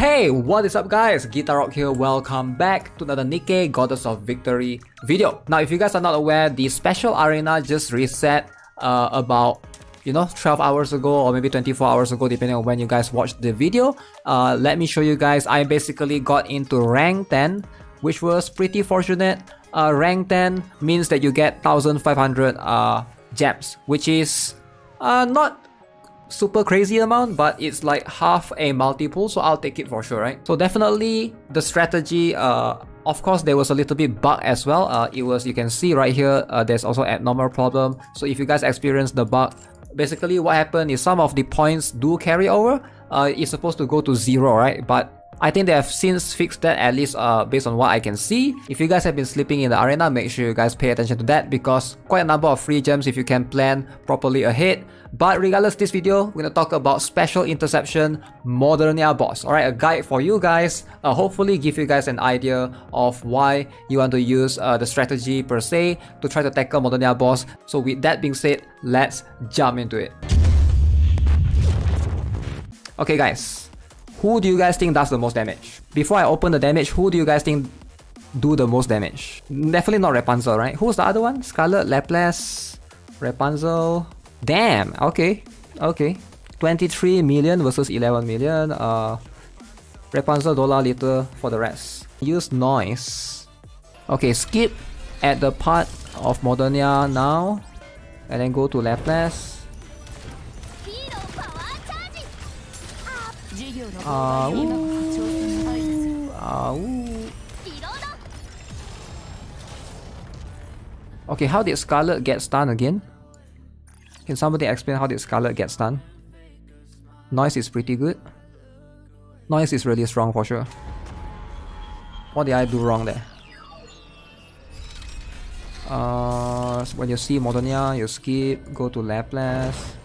Hey, what is up guys? Guitar Rock here, welcome back to another Nikke Goddess of Victory video. Now if you guys are not aware, the special arena just reset uh, about you know 12 hours ago or maybe 24 hours ago depending on when you guys watched the video. Uh, let me show you guys, I basically got into rank 10 which was pretty fortunate. Uh, rank 10 means that you get 1500 uh, gems which is uh, not super crazy amount, but it's like half a multiple, so I'll take it for sure, right? So definitely the strategy, uh, of course, there was a little bit bug as well. Uh, it was, you can see right here, uh, there's also abnormal problem. So if you guys experience the bug, basically what happened is some of the points do carry over. Uh, it's supposed to go to zero, right? But I think they have since fixed that at least uh, based on what I can see. If you guys have been sleeping in the arena, make sure you guys pay attention to that because quite a number of free gems if you can plan properly ahead. But regardless this video, we're gonna talk about Special Interception Modernia boss. Alright, a guide for you guys, uh, hopefully give you guys an idea of why you want to use uh, the strategy per se to try to tackle Modernia boss. So with that being said, let's jump into it. Okay guys, who do you guys think does the most damage? Before I open the damage, who do you guys think do the most damage? Definitely not Rapunzel, right? Who's the other one? Scarlet, Laplace, Rapunzel. Damn, okay, okay. 23 million versus 11 million. Uh, Rapunzel, dollar little for the rest. Use noise. Okay, skip at the part of Modernia now. And then go to Laplace. Okay, how did Scarlet get stunned again? Can somebody explain how did Scarlet get stunned? Noise is pretty good. Noise is really strong for sure. What did I do wrong there? Uh, when you see Modernia, you skip, go to Laplace.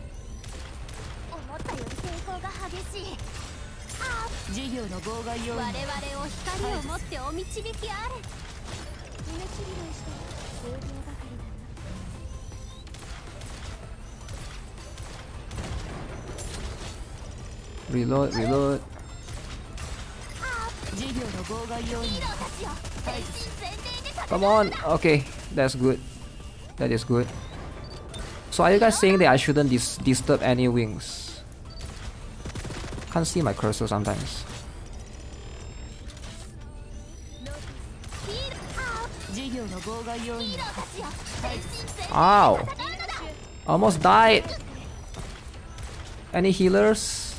Reload, reload. Come on! Okay, that's good. That is good. So are you guys saying that I shouldn't dis disturb any wings? Can't see my cursor sometimes. Ow! Almost died! Any healers?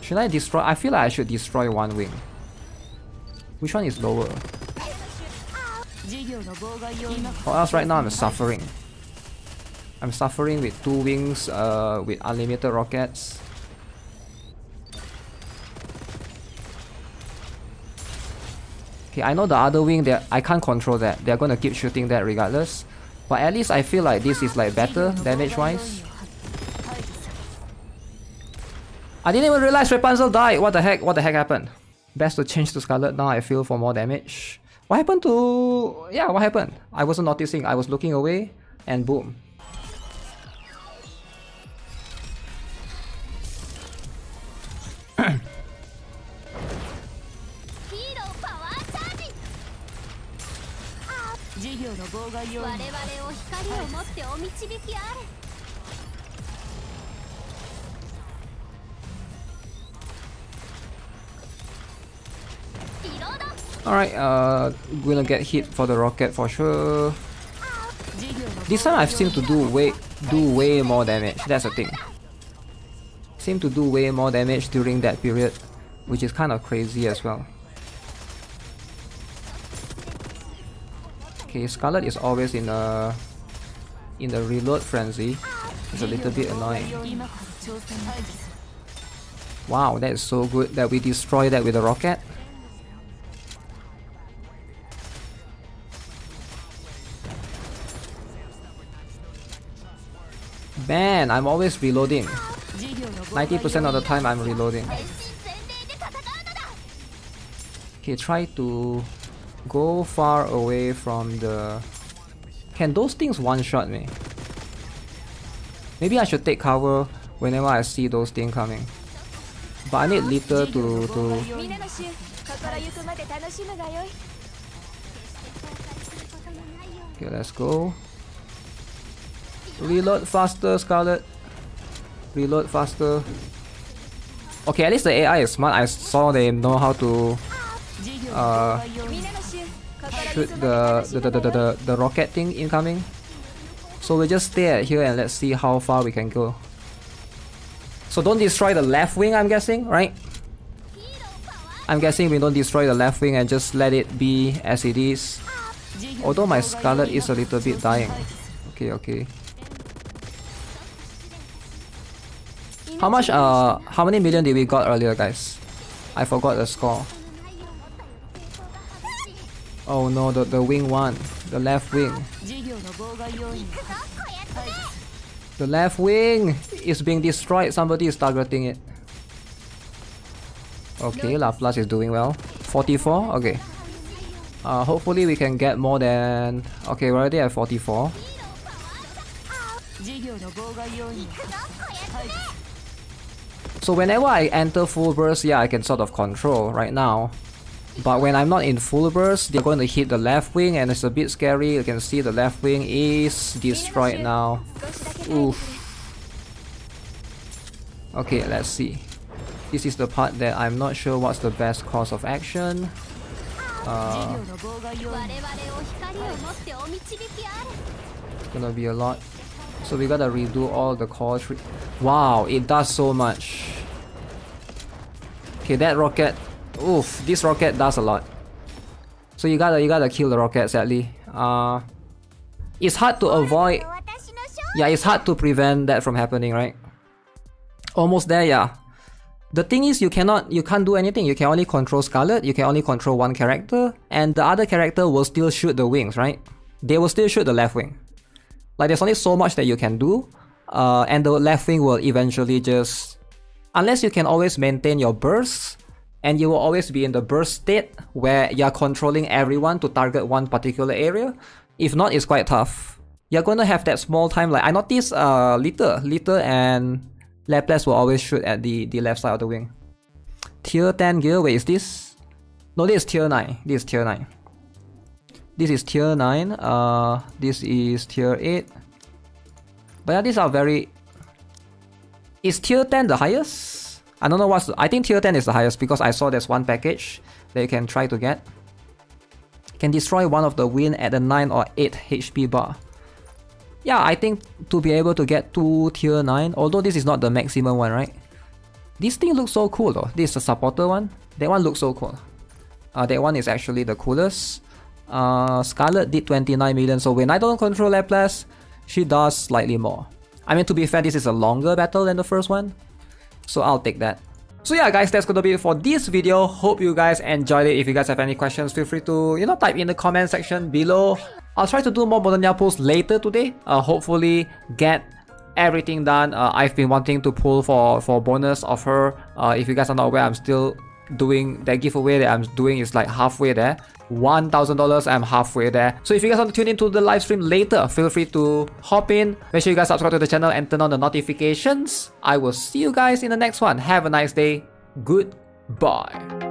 Should I destroy? I feel like I should destroy one wing. Which one is lower? Or else right now I'm suffering. I'm suffering with two wings uh, with unlimited rockets. Okay, I know the other wing I can't control that. They're gonna keep shooting that regardless. But at least I feel like this is like better damage wise. I didn't even realize Rapunzel died. What the heck? What the heck happened? Best to change to Scarlet now. I feel for more damage. What happened to... Yeah, what happened? I wasn't noticing. I was looking away and boom. Alright, uh, gonna get hit for the rocket for sure. This time I've seemed to do way, do way more damage, that's the thing. Seem to do way more damage during that period, which is kind of crazy as well. Okay, Scarlet is always in a in the reload frenzy. It's a little bit annoying. Wow, that is so good that we destroy that with a rocket. Man, I'm always reloading. 90% of the time I'm reloading. Okay, try to go far away from the... Can those things one-shot me? Maybe I should take cover whenever I see those things coming. But I need Liter to to Okay, let's go. Reload faster, Scarlet. Reload faster. Okay, at least the AI is smart. I saw they know how to uh, shoot the the, the, the, the, the rocket thing incoming. So we just stay at here and let's see how far we can go. So don't destroy the left wing, I'm guessing, right? I'm guessing we don't destroy the left wing and just let it be as it is. Although my Scarlet is a little bit dying. Okay, okay. How much, uh, how many million did we got earlier, guys? I forgot the score. Oh no, the, the wing one. The left wing. The left wing is being destroyed. Somebody is targeting it. Okay, Laplace is doing well. 44? Okay. Uh, hopefully we can get more than... Okay, we're already at 44. So whenever I enter full burst, yeah, I can sort of control right now. But when I'm not in full burst, they're going to hit the left wing and it's a bit scary. You can see the left wing is destroyed now. Oof. Okay, let's see. This is the part that I'm not sure what's the best course of action. Uh, it's gonna be a lot. So we gotta redo all the core tree. Wow, it does so much. Okay, that rocket Oof, this rocket does a lot. So you gotta you gotta kill the rocket sadly. Uh it's hard to avoid Yeah, it's hard to prevent that from happening, right? Almost there, yeah. The thing is you cannot you can't do anything. You can only control Scarlet, you can only control one character, and the other character will still shoot the wings, right? They will still shoot the left wing. Like there's only so much that you can do. Uh, and the left wing will eventually just unless you can always maintain your bursts and you will always be in the burst state where you're controlling everyone to target one particular area. If not, it's quite tough. You're gonna have that small time like I noticed uh Liter, Liter and Laplace will always shoot at the, the left side of the wing. Tier 10 gear, wait is this? No, this is tier 9. This is tier 9. This is tier 9, uh this is tier 8. But yeah, these are very... Is tier 10 the highest? I don't know what's... I think tier 10 is the highest because I saw there's one package that you can try to get. Can destroy one of the win at a 9 or 8 HP bar. Yeah, I think to be able to get two tier 9, although this is not the maximum one, right? This thing looks so cool though. This is the supporter one. That one looks so cool. Uh, that one is actually the coolest. Uh, Scarlet did 29 million, so when I don't control Laplace, she does slightly more. I mean, to be fair, this is a longer battle than the first one, so I'll take that. So yeah guys, that's gonna be it for this video. Hope you guys enjoyed it. If you guys have any questions, feel free to, you know, type in the comment section below. I'll try to do more Modernia pulls later today. Uh, hopefully get everything done. Uh, I've been wanting to pull for, for bonus of her. Uh, if you guys are not aware, I'm still doing that giveaway that I'm doing is like halfway there. $1,000, I'm halfway there. So if you guys want to tune into the live stream later, feel free to hop in. Make sure you guys subscribe to the channel and turn on the notifications. I will see you guys in the next one. Have a nice day. Goodbye.